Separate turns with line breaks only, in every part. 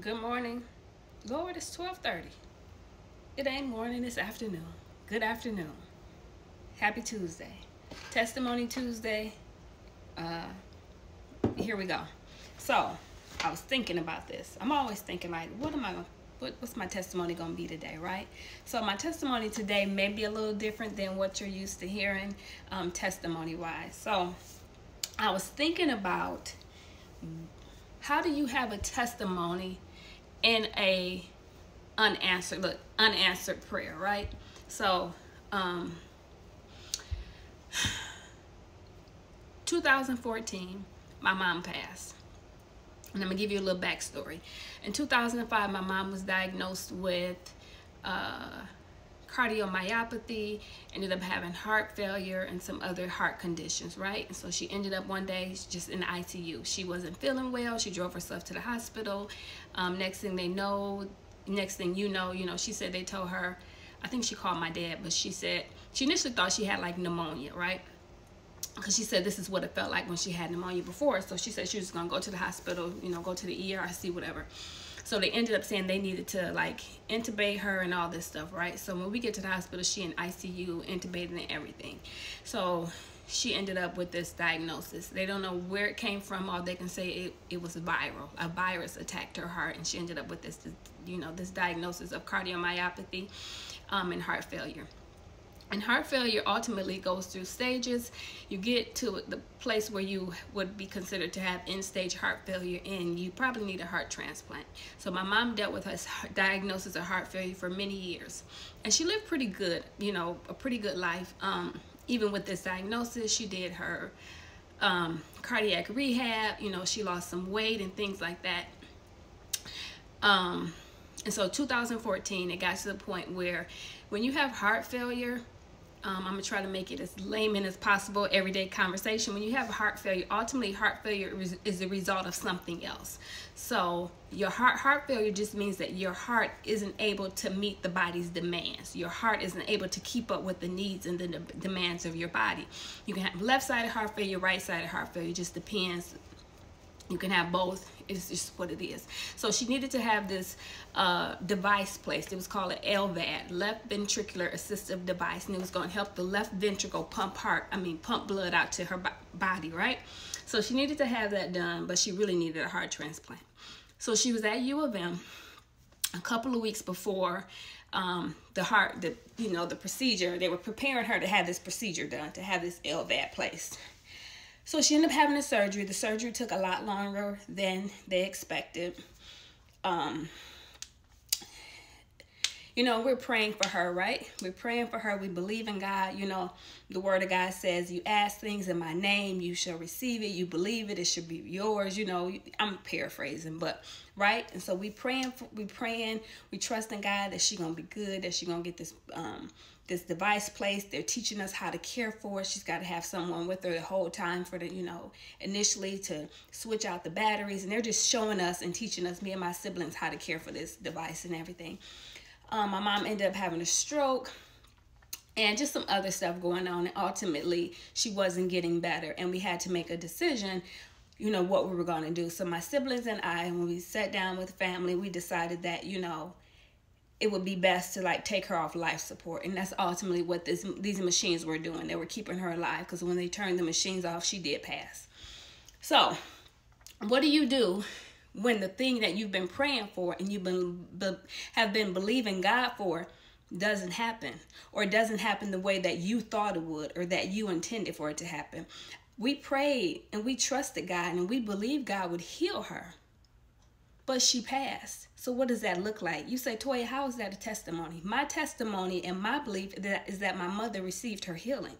Good morning. Lord, it's 12:30. It ain't morning, it's afternoon. Good afternoon. Happy Tuesday. Testimony Tuesday. Uh here we go. So, I was thinking about this. I'm always thinking like, what am I going what, what's my testimony going to be today, right? So my testimony today may be a little different than what you're used to hearing um, testimony-wise. So I was thinking about how do you have a testimony in a unanswered look unanswered prayer right? So um 2014 my mom passed. And i'm gonna give you a little backstory. In 2005 my mom was diagnosed with uh, cardiomyopathy ended up having heart failure and some other heart conditions right? And so she ended up one day just in the icu she wasn't feeling well. She drove herself to the hospital. Um, next thing they know next thing you know you know she said they told her i think she called my dad but she said she initially thought she had like pneumonia right? Because she said this is what it felt like when she had pneumonia before. So she said she was gonna go to the hospital you know go to the er see whatever so they ended up saying they needed to like intubate her and all this stuff, right? So when we get to the hospital, she in ICU, intubated and everything. So she ended up with this diagnosis. They don't know where it came from. All they can say it, it was viral. A virus attacked her heart and she ended up with this, you know, this diagnosis of cardiomyopathy um, and heart failure. And heart failure ultimately goes through stages. You get to the place where you would be considered to have end-stage heart failure and you probably need a heart transplant. So my mom dealt with a diagnosis of heart failure for many years. And she lived pretty good, you know, a pretty good life. Um, even with this diagnosis, she did her um, cardiac rehab. You know, she lost some weight and things like that. Um, and so 2014, it got to the point where when you have heart failure, um, I'm gonna try to make it as layman as possible, everyday conversation. When you have heart failure, ultimately heart failure is the result of something else. So your heart heart failure just means that your heart isn't able to meet the body's demands. Your heart isn't able to keep up with the needs and the demands of your body. You can have left-sided heart failure, right-sided heart failure. It just depends. You can have both it's just what it is. So she needed to have this uh, device placed. It was called an LVAD, left ventricular assistive device, and it was going to help the left ventricle pump heart, I mean pump blood out to her body, right? So she needed to have that done, but she really needed a heart transplant. So she was at U of M a couple of weeks before um, the heart, the you know, the procedure. They were preparing her to have this procedure done, to have this LVAD placed. So she ended up having a surgery. The surgery took a lot longer than they expected. Um, you know, we're praying for her, right? We're praying for her. We believe in God. You know, the word of God says, you ask things in my name, you shall receive it. You believe it, it should be yours. You know, I'm paraphrasing, but right? And so we praying, for, we praying, we trust in God that she going to be good, that she going to get this, um, this device placed. They're teaching us how to care for it. She's got to have someone with her the whole time for the, you know, initially to switch out the batteries. And they're just showing us and teaching us, me and my siblings, how to care for this device and everything. Um, my mom ended up having a stroke and just some other stuff going on. And ultimately, she wasn't getting better. And we had to make a decision, you know, what we were going to do. So my siblings and I, when we sat down with family, we decided that, you know, it would be best to like take her off life support. And that's ultimately what this these machines were doing. They were keeping her alive because when they turned the machines off she did pass. So what do you do when the thing that you've been praying for and you've been be, have been believing god for doesn't happen? Or doesn't happen the way that you thought it would or that you intended for it to happen? We prayed and we trusted god and we believed god would heal her but she passed. So what does that look like? You say, Toya, how is that a testimony? My testimony and my belief is that my mother received her healing.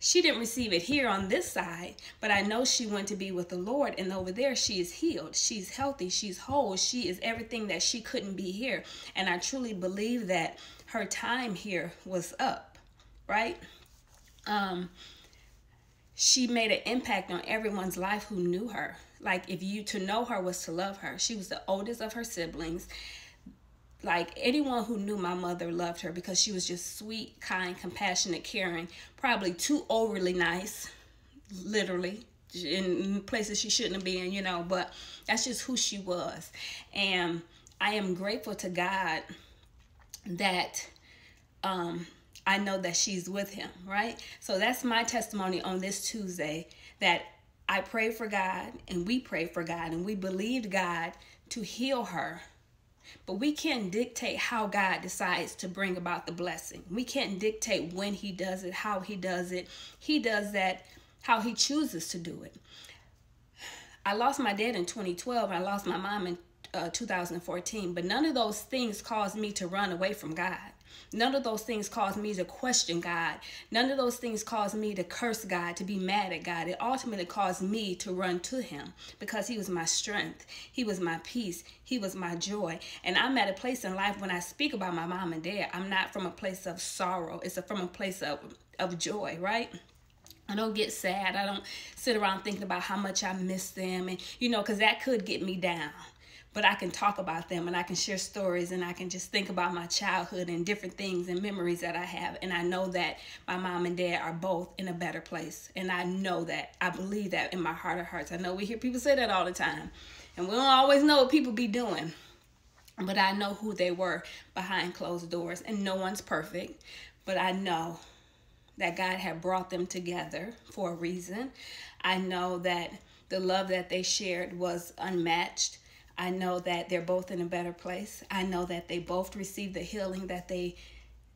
She didn't receive it here on this side, but I know she went to be with the Lord, and over there she is healed. She's healthy. She's whole. She is everything that she couldn't be here. And I truly believe that her time here was up, right? Um, she made an impact on everyone's life who knew her. Like if you to know her was to love her. She was the oldest of her siblings. Like anyone who knew my mother loved her because she was just sweet, kind, compassionate, caring, probably too overly nice, literally, in places she shouldn't have been, you know, but that's just who she was. And I am grateful to God that um, I know that she's with him, right? So that's my testimony on this Tuesday that I prayed for God and we prayed for God and we believed God to heal her. But we can't dictate how God decides to bring about the blessing. We can't dictate when He does it, how He does it. He does that how He chooses to do it. I lost my dad in 2012. I lost my mom in uh, 2014. But none of those things caused me to run away from God. None of those things caused me to question God. None of those things caused me to curse God, to be mad at God. It ultimately caused me to run to Him because He was my strength. He was my peace. He was my joy. And I'm at a place in life when I speak about my mom and dad, I'm not from a place of sorrow, it's from a place of, of joy, right? I don't get sad. I don't sit around thinking about how much I miss them. And, you know, because that could get me down but I can talk about them and I can share stories and I can just think about my childhood and different things and memories that I have. And I know that my mom and dad are both in a better place. And I know that. I believe that in my heart of hearts. I know we hear people say that all the time. And we don't always know what people be doing. But I know who they were behind closed doors. And no one's perfect. But I know that God had brought them together for a reason. I know that the love that they shared was unmatched. I know that they're both in a better place. I know that they both received the healing that they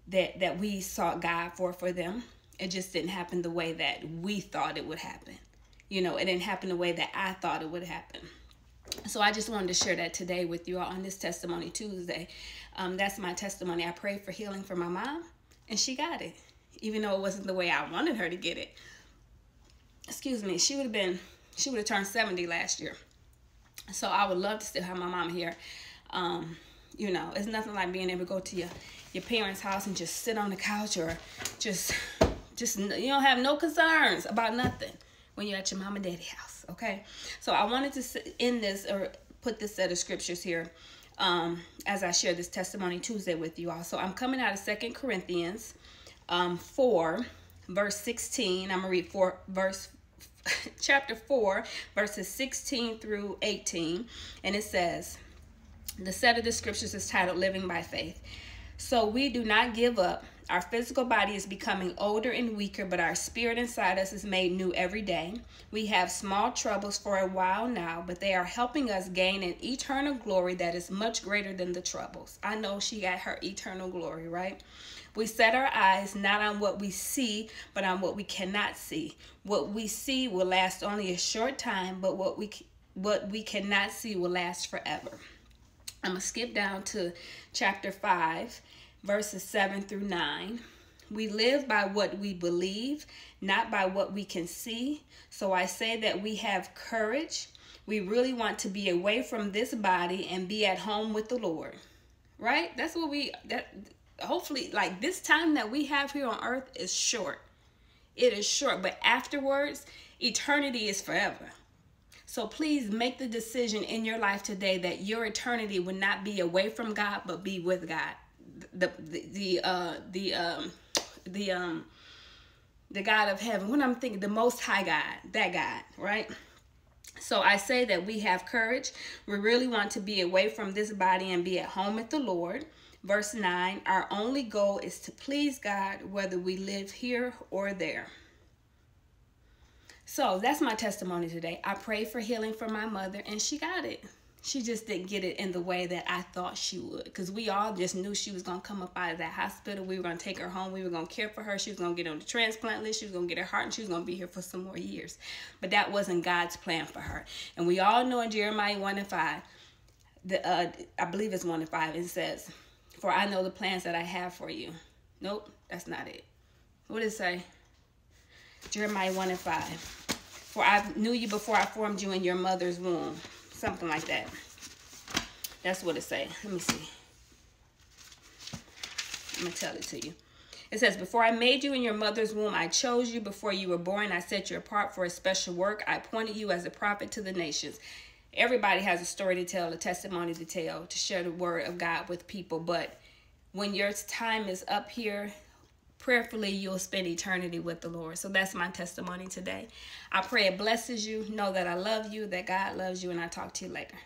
that that we sought God for for them. It just didn't happen the way that we thought it would happen. You know, it didn't happen the way that I thought it would happen. So I just wanted to share that today with you all on this testimony Tuesday. Um, that's my testimony. I prayed for healing for my mom, and she got it, even though it wasn't the way I wanted her to get it. Excuse me. She would have been. She would have turned 70 last year. So I would love to still have my mom here. Um, you know, it's nothing like being able to go to your your parents' house and just sit on the couch or just just you don't have no concerns about nothing when you're at your mom and daddy house. Okay, so I wanted to end this or put this set of scriptures here um, as I share this testimony Tuesday with you all. So I'm coming out of Second Corinthians um, 4, verse 16. I'm going to read four, verse chapter 4, verses 16 through 18. And it says, the set of the scriptures is titled Living by Faith. So we do not give up. Our physical body is becoming older and weaker, but our spirit inside us is made new every day. We have small troubles for a while now, but they are helping us gain an eternal glory that is much greater than the troubles. I know she got her eternal glory, right? We set our eyes not on what we see, but on what we cannot see. What we see will last only a short time, but what we what we cannot see will last forever. I'm going to skip down to chapter 5, verses 7 through 9. We live by what we believe, not by what we can see. So I say that we have courage. We really want to be away from this body and be at home with the Lord. Right? That's what we that hopefully like this time that we have here on earth is short. It is short, but afterwards, eternity is forever. So please make the decision in your life today that your eternity would not be away from God, but be with God. The the the uh the um the um the God of heaven. When I'm thinking the most high God, that God, right? So I say that we have courage. We really want to be away from this body and be at home with the Lord. Verse 9 Our only goal is to please God, whether we live here or there. So that's my testimony today. I prayed for healing for my mother, and she got it. She just didn't get it in the way that I thought she would. Because we all just knew she was going to come up out of that hospital. We were going to take her home. We were going to care for her. She was going to get on the transplant list. She was going to get her heart, and she was going to be here for some more years. But that wasn't God's plan for her. And we all know in Jeremiah 1 and 5, the, uh, I believe it's 1 and 5, it says, for I know the plans that I have for you. Nope, that's not it. What did it say? Jeremiah 1 and 5. For I knew you before I formed you in your mother's womb. Something like that. That's what it say. Let me see. I'm going to tell it to you. It says, Before I made you in your mother's womb, I chose you. Before you were born, I set you apart for a special work. I appointed you as a prophet to the nations. Everybody has a story to tell, a testimony to tell, to share the word of God with people. But when your time is up here, prayerfully you'll spend eternity with the Lord. So that's my testimony today. I pray it blesses you. Know that I love you, that God loves you, and I talk to you later.